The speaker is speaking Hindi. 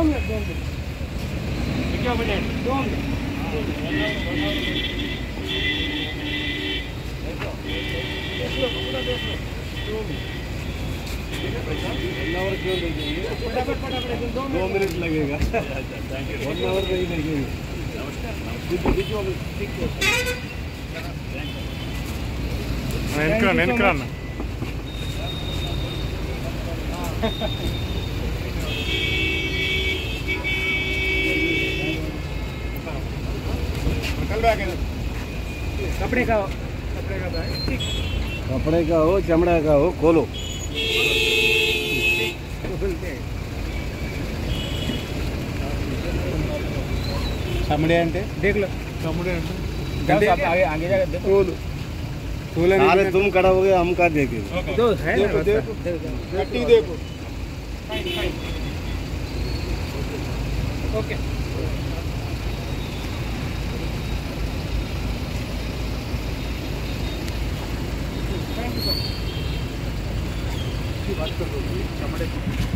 दो मिनट लगेगा वन आवर नहीं लगेगा नमस्कार नमस्कार कपड़े का हो। कपड़े का हो। चमड़ा का हो खोलो। चमड़े देख लो। चमड़े आगे आगे तुम खड़ा हो गए हम कहा देखे। Okay. okay. Thank you sir